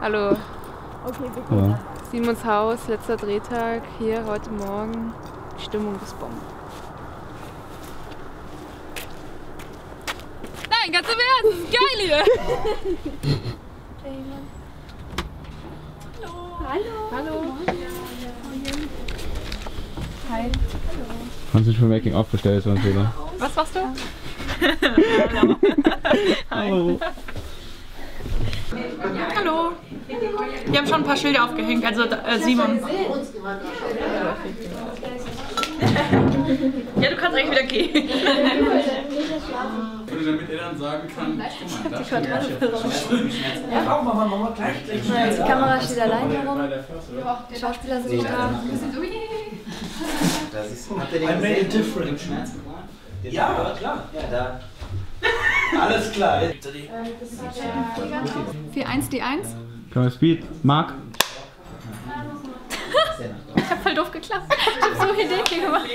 Hallo. Okay. Ja. Simons Haus, letzter Drehtag hier heute Morgen. Die Stimmung ist Bombe. Nein, ganz im Ernst! Geil hier! Hallo. Hi. Haben Sie schon Making of bestellt, so ein Fehler? Was machst du? Hallo. Hallo. Wir haben schon ein paar Schilder aufgehängt, also äh, Simon. Ja, du kannst eigentlich wieder gehen. Damit er dann sagen kann, guck mal, das Die Kamera steht allein herum. Die Schauspieler sind da. I made it different. Ja, klar. Ja, da. Alles klar. 41D1. Kann man Speed? Mark? Ich hab voll doof geklappt. Ich hab so Idee gemacht.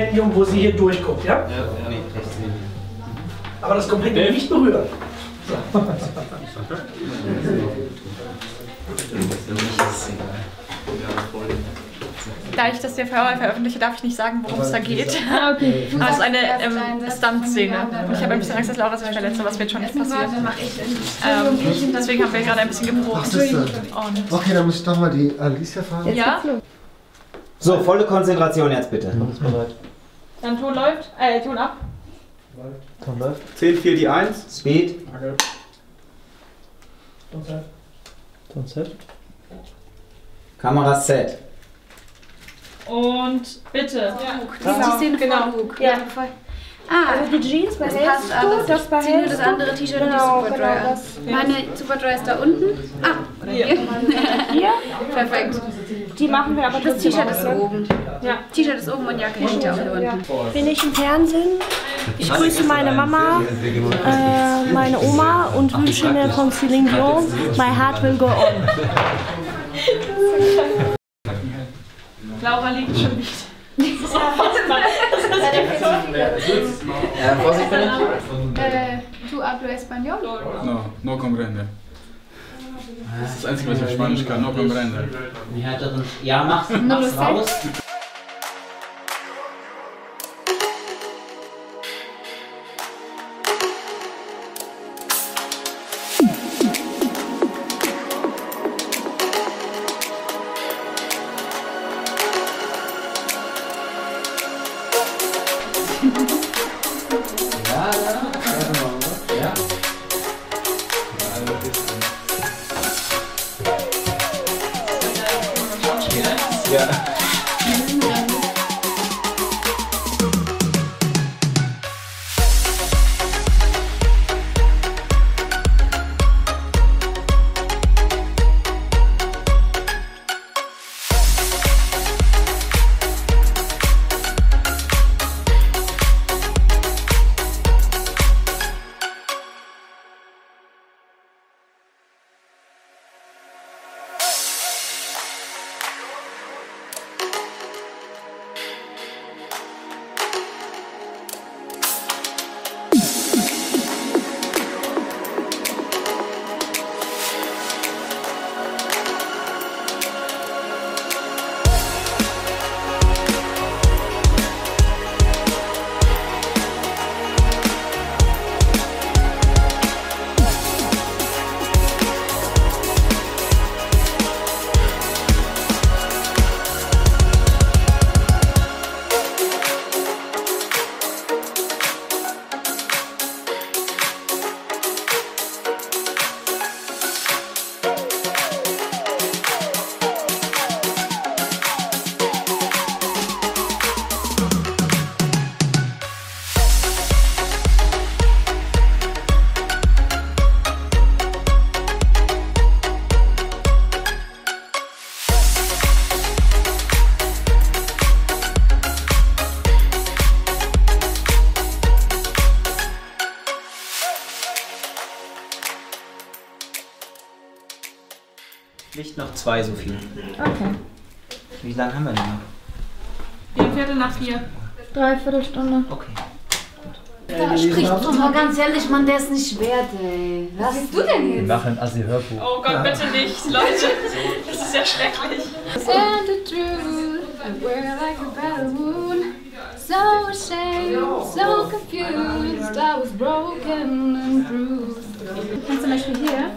Kompendium, wo sie hier durchguckt, ja? Ja, nee, Aber das Kompendium nicht berühren. Da ich das hier veröffentliche, darf ich nicht sagen, worum es da geht. Ah, okay. Aber es ist eine ähm, Stunt-Szene. Und ich habe ein bisschen Angst, dass Laura sich verletzt, das wird schon nicht passieren. Ähm, deswegen haben wir gerade ein bisschen geprobt. Was Okay, dann muss ich doch mal die Alicia fragen. ja, So, volle Konzentration jetzt bitte. Dann Ton läuft, äh, Ton ab. 10, 4, die 1. Speed. Kamera set. Und bitte. Die Szene genau. Hug. Ja. Ah, Also die Jeans das behältst passt du, alles. das Ich zieh nur das andere T-Shirt Genau, und die Superdry genau, an. das- Meine Superdry ist da unten. Ah, oder hier. Hier, Perfekt. die machen wir aber Das T-Shirt ist oben. Ja. T-Shirt ist oben und Jacke hinter und Ja. unten. Bin ich im Fernsehen? Ich grüße meine Mama, äh, meine Oma und wünsche mir von Celine Dion My Heart Will Go On. Laura liegt schon nicht. Äh, Vorsicht bitte. Äh, tu hablo español? No, no comprende. Das ist das Einzige, was ich auf Spanisch kann, no comprende. Ja, mach's, No mach's lo sé. raus. Licht noch zwei, Sophie. Okay. Wie lange haben wir denn noch? Vier Viertel nach vier. Dreiviertelstunde. Okay. Da spricht doch mal ganz ehrlich, Mann, der ist nicht wert, ey. Was bist du denn jetzt? machen Assi-Hörbuch. Oh Gott, bitte nicht, Leute. Das ist ja schrecklich. And the truth, I wear like a balloon. So ashamed, so confused, I was broken and bruised. Kannst zum Beispiel hier,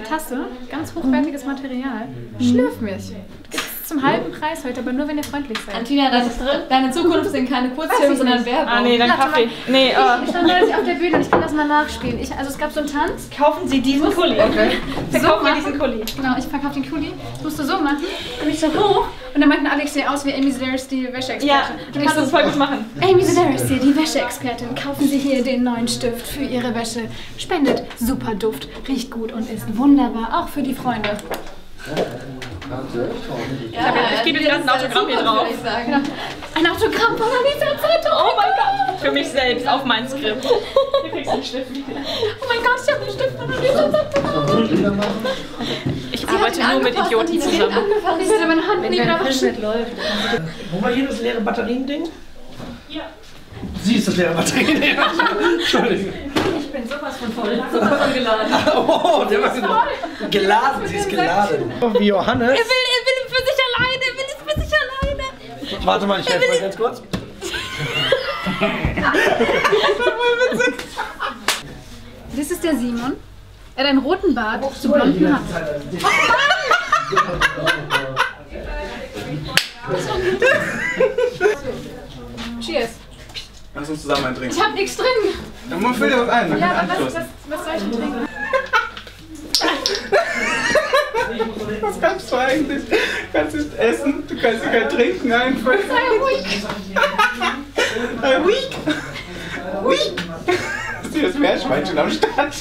eine Tasse, ganz hochwertiges Material. Schlürf mich. Gibt's zum halben Preis heute, aber nur wenn ihr freundlich seid. Antina, deine, deine Zukunft sind keine Kurzfilme, sondern Werbung. Ah nee, dann Kaffee. mal. Nee, Ich äh, stand neulich auf der Bühne und ich kann das mal nachspielen. Ich, also es gab so einen Tanz. kaufen Sie diesen Kuli. Okay. Verkaufen wir diesen Kuli. Genau, ich verkaufe den Kuli. Das musst du so machen. Und ich so hoch. Und dann meinten alle, ich sehe aus wie Amy Sedaris, die Wäscheexpertin. Ja, du ich kannst das voll gut machen. Amy Sedaris hier, die Wäscheexpertin. Kaufen Sie hier den neuen Stift für Ihre Wäsche. Spendet super Duft, riecht gut und ist wunderbar, auch für die Freunde. Ich, hab jetzt- ich gebe jetzt gerade ein Autogramm hier drauf. Genau. Ein Autogramm von Anita Zeitung. Oh mein Gott. Für mich selbst, auf mein Skript. Hier kriegst du einen Stift. Oh mein Gott, ich habe einen Stift von Anita Zeitung. Ich arbeite nur mit Idioten zusammen. Ich werde meine Hand nie wieder waschen. Wo war hier das leere Batteriending? Ja. Sie ist das leere Batteriending. Entschuldigung. Ich bin sowas von voll, sowas von geladen. Oh, der war geladen. Geladen, sie ist geladen. Wie Johannes. Er will, er will für sich alleine, er will es für sich alleine. Warte mal, ich helfe mal ganz kurz. Das ist der Simon. Er hat einen roten Bart zu blonden Haaren. Cheers. Lass uns zusammen einen trinken. Ich hab nichts drin. Dann muss füllt dir was ein, Ja, aber was, was, was soll ich denn trinken? Was kannst du eigentlich? Du kannst nicht essen, du kannst sogar trinken einfach. Sei ruhig. Äh, Weak! Weak! Das Meerschweinchen am Start?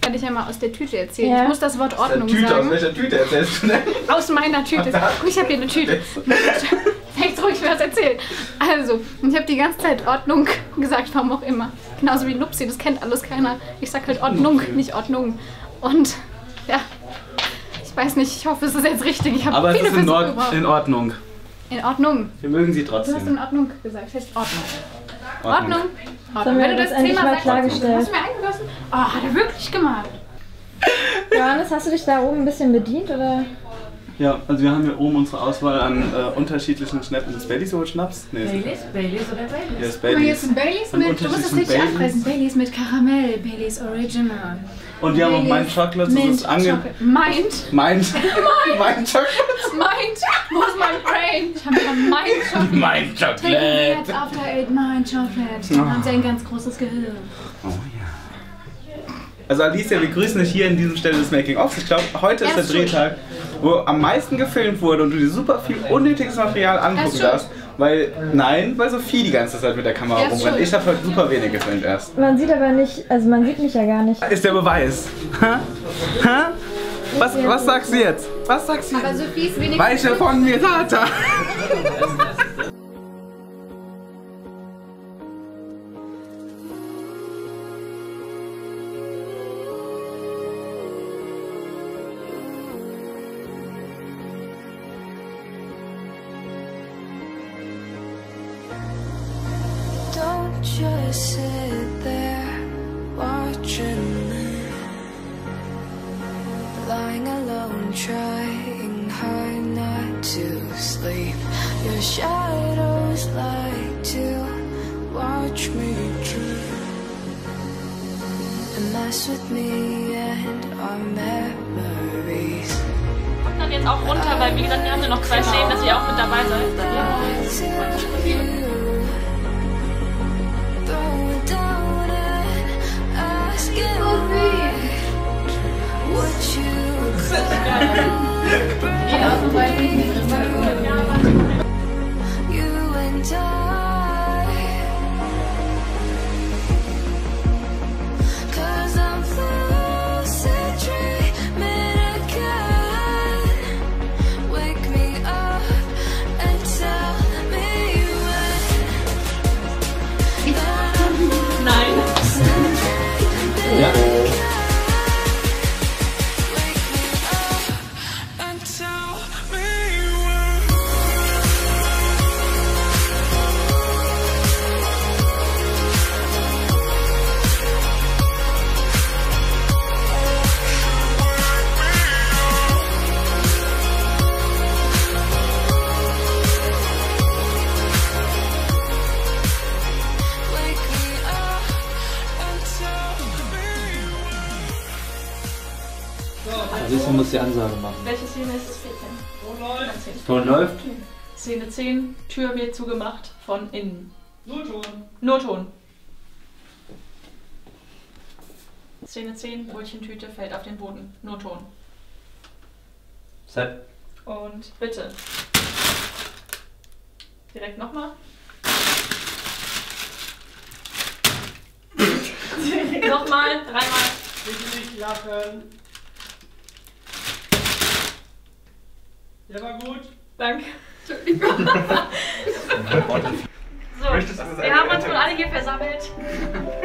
Kann ich ja mal aus der Tüte erzählen. Ja. Ich muss das Wort Der Ordnung Tüte, aus sagen. welcher Tüte erzählst du denn? Aus meiner Tüte. Ich habe hier eine Tüte. Hängt ruhig mir das erzählen. Also, ich habe die ganze Zeit Ordnung gesagt, warum auch immer. Genauso wie Nupsi, das kennt alles keiner. Ich sag halt Ordnung, nicht Ordnung. Und ja, ich weiß nicht, ich hoffe, es ist jetzt richtig. Ich habe Aber es viele ist in, gebraucht. in Ordnung. In Ordnung. Wir mögen sie Du hast in trotzdem. Ordnung gesagt, heißt Ordnung. Ordnung. Ordnung. Ordnung. Wenn du das das zehnmal mal klargestellt. Hast du mir eingelassen? Oh, hat er wirklich gemacht. Johannes, hast du dich da oben ein bisschen bedient oder? Ja, also wir haben hier oben unsere Auswahl an äh, unterschiedlichen Schnappen. Das Baileys oder Schnaps? Nee, ist- Baileys? Baileys oder Baileys? Ja, ist Guck mal, hier ist Baileys. ein Baileys Und mit, du musst das richtig Baileys. anpreisen. Baileys mit Karamell, Baileys Original. Und wir haben auch Mind Chocolate, das Mint ist ange... Chocolate. Mind? Mind. Mind Chocolate. Mind? Wo ist mein Brain? Ich habe mir Mind Chocolate. Mind Chocolate. it after eight Mind Chocolate. Dann haben sie ein ganz großes Gehirn. Oh ja. Also Alicia, wir grüßen dich hier in diesem Stelle des Making-ofs. Ich glaube, heute ist Er der. Drehtag, wo am meisten gefilmt wurde und du dir super viel unnötiges Material angucken darfst. Weil, nein, weil Sophie die ganze Zeit mit der Kamera Er ist rumrennt. Ich habe heute super wenig gefilmt erst. Man sieht aber nicht, also man sieht mich ja gar nicht. Ist der Beweis. Hä? Hä? Was, was sagst du jetzt? Was sagst du Aber? Sophie ist wenigstens. Weiche von mir, Tata! just sit there watching me. Lying alone, trying hard not to sleep. Your shadows like to watch me dream. And mess with me and our memories. Kommt dann jetzt auch runter, weil wie gesagt, wir haben ja noch zwei Szenen, dass ihr auch mit dabei seid. Cause Alicia muss die Ansage machen. Welche Szene ist es? 14. Ton läuft. Szene 10, Tür wird zugemacht von innen. Nur Ton. Nur Ton. Szene 10, Brötchentüte fällt auf den Boden. Nur Ton. Set. Und bitte. Direkt nochmal. nochmal, dreimal. Bitte nicht lachen. Der war gut. Danke. Entschuldigung. So, wir haben uns nun alle hier versammelt,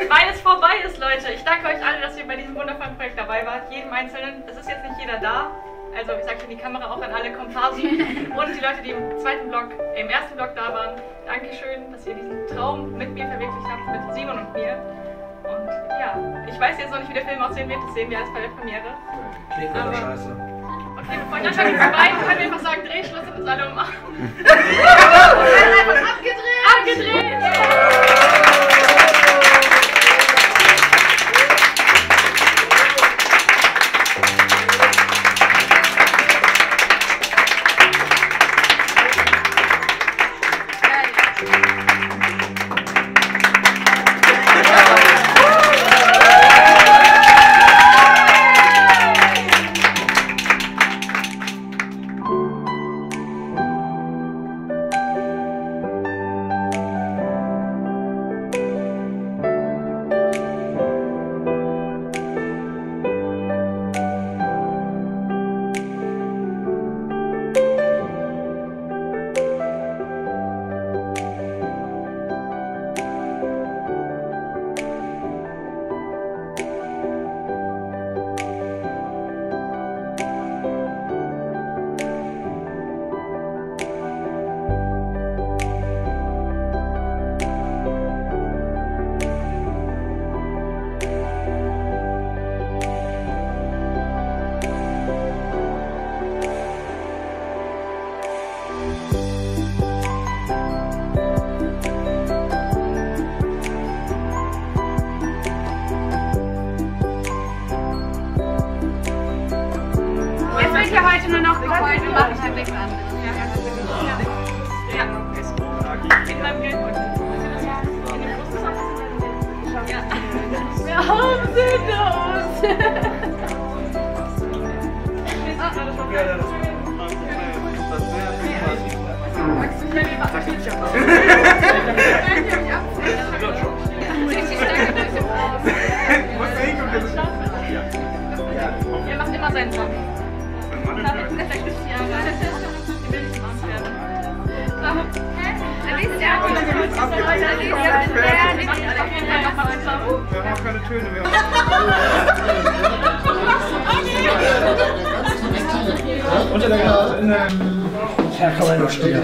weil es vorbei ist, Leute. Ich danke euch alle, dass ihr bei diesem wundervollen Projekt dabei wart. Jedem Einzelnen. Es ist jetzt nicht jeder da. Also ich sage in die Kamera auch an alle Komparsen und die Leute, die im zweiten Block, im ersten Block da waren. Dankeschön, dass ihr diesen Traum mit mir verwirklicht habt, mit Simon und mir. Und ja, ich weiß jetzt noch nicht, wie der Film aussehen wird. Das sehen wir erst bei der Premiere. Klingt aber scheiße. Bevor ich anfange zu weinen, können wir einfach sagen, Drehschluss und uns alle umarmen. Abgedreht! Abgedreht! Er macht immer seinen Job. Die will nicht gemacht werden. Alicia, Alicia, wir haben keine Töne mehr. Unter der Granate in einem. Ja, kann man noch stehen.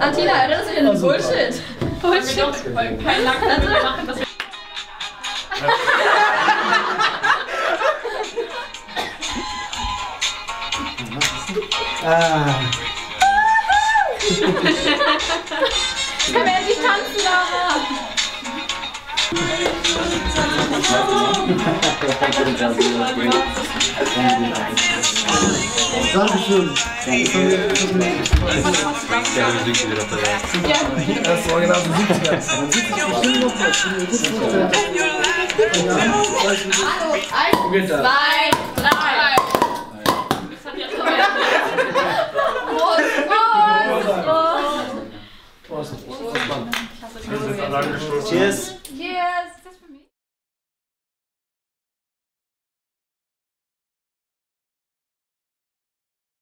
Antina, das ist ja ein Bullshit. Bullshit. Kein Lack, also wir machen das. Ah. Dankeschön. Das ist original so 70er. Eins, zwei, drei. Prost, Prost, Prost. Cheers.